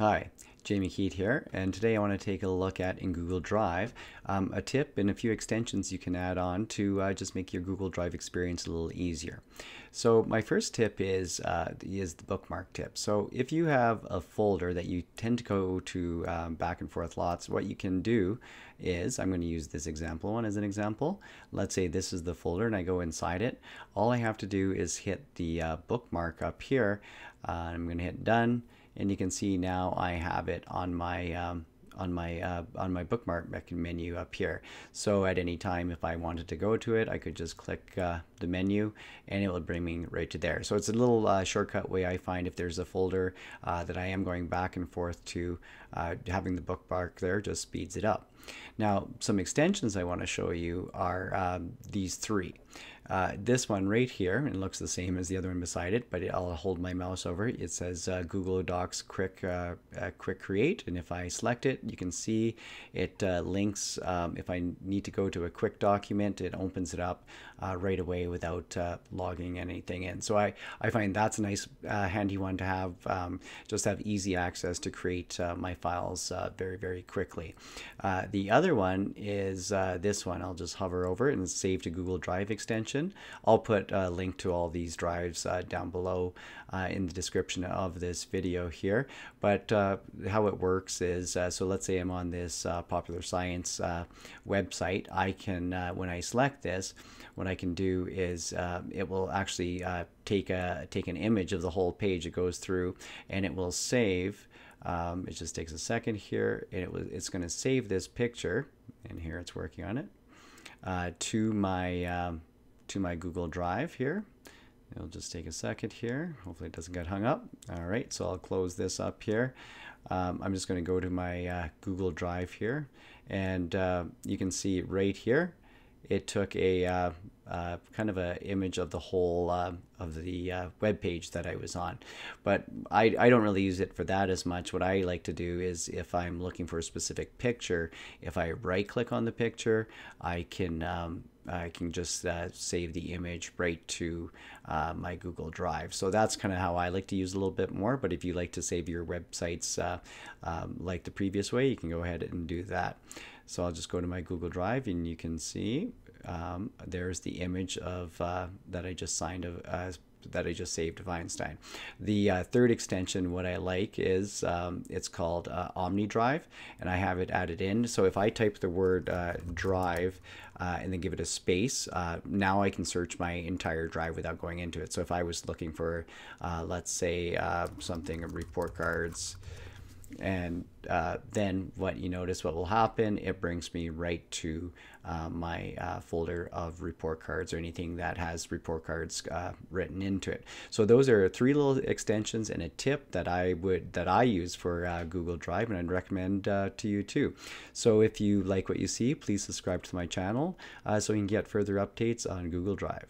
Hi, Jamie Keet here, and today I want to take a look at in Google Drive um, a tip and a few extensions you can add on to uh, just make your Google Drive experience a little easier. So my first tip is uh, is the bookmark tip. So if you have a folder that you tend to go to um, back and forth lots, what you can do is I'm going to use this example one as an example. Let's say this is the folder and I go inside it. All I have to do is hit the uh, bookmark up here. Uh, I'm going to hit done and you can see now I have it on my um, on my uh, on my bookmark menu up here. So at any time, if I wanted to go to it, I could just click uh, the menu, and it would bring me right to there. So it's a little uh, shortcut way I find if there's a folder uh, that I am going back and forth to, uh, having the bookmark there just speeds it up. Now, some extensions I want to show you are um, these three. Uh, this one right here, it looks the same as the other one beside it, but I'll hold my mouse over it. It says uh, Google Docs Quick uh, uh Quick Create, and if I select it, you can see it uh, links. Um, if I need to go to a quick document, it opens it up uh, right away without logging anything in. So I, I find that's a nice handy one to have. Um, just have easy access to create my files very very quickly. the other one is this one. I'll just hover over it and save to Google Drive extension description. I'll put a link to all these drives uh, down below uh, in the description of this video here. But uh, how it works is, uh, so let's say I'm on this uh, Popular Science website, I can, when I select this, what I can do is it will actually take a take an image of the whole page. It goes through and it will save. Um, it just takes a second here, and it was, it's going to save this picture, and here it's working on it, uh, to my um, to my Google Drive here. It'll just take a second here. Hopefully it doesn't get hung up. All right, so I'll close this up here. Um, I'm just going to go to my uh, Google Drive here, and uh, you can see right here, it took a uh, uh, kind of an image of the whole uh, of the uh, web page that I was on. But I, I don't really use it for that as much. What I like to do is if I'm looking for a specific picture, if I right click on the picture, I can um, I can just uh, save the image right to uh, my Google Drive. So that's kind of how I like to use a little bit more. But if you like to save your websites uh, um, like the previous way, you can go ahead and do that. So I'll just go to my Google Drive and you can see um, there's the image of uh, that I just signed of, uh, that I just saved of Einstein. The uh, third extension, what I like is um, it's called uh, OmniDrive, and I have it added in. So if I type the word uh, drive uh, and then give it a space, now I can search my entire drive without going into it. So if I was looking for, let's say, something report cards and uh, then what you notice what will happen it brings me right to uh, my uh, folder of report cards or anything that has report cards uh, written into it. So those are three little extensions and a tip that I would that I use for uh, Google Drive and I'd recommend uh, to you too. So if you like what you see please subscribe to my channel so you can get further updates on Google Drive